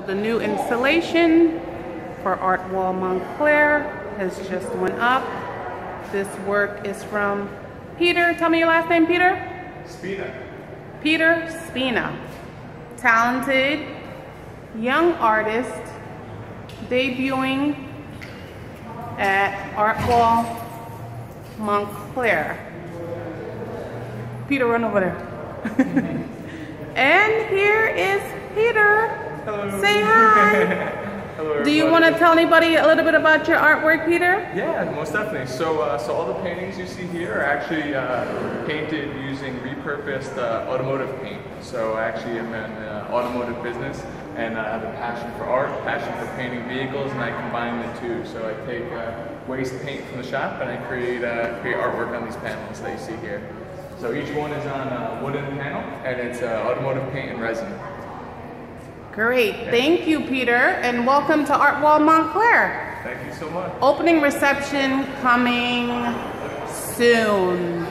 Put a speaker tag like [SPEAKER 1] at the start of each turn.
[SPEAKER 1] So the new installation for Art Wall Montclair has just went up. This work is from Peter. Tell me your last name, Peter.
[SPEAKER 2] Spina.
[SPEAKER 1] Peter Spina. Talented young artist debuting at Art Wall Montclair. Peter, run over there. and here is Peter.
[SPEAKER 2] Hello.
[SPEAKER 1] Say hi.
[SPEAKER 2] Hello.
[SPEAKER 1] Do you want to tell anybody a little bit about your artwork, Peter?
[SPEAKER 2] Yeah, most definitely. So, uh, so all the paintings you see here are actually uh, painted using repurposed uh, automotive paint. So, I actually am in the automotive business, and I have a passion for art, passion for painting vehicles, and I combine the two. So, I take uh, waste paint from the shop, and I create uh, create artwork on these panels that you see here. So, each one is on a wooden panel, and it's uh, automotive paint and resin.
[SPEAKER 1] Great. Thank you, Peter, and welcome to Art Wall Montclair.
[SPEAKER 2] Thank you so much.
[SPEAKER 1] Opening reception coming soon.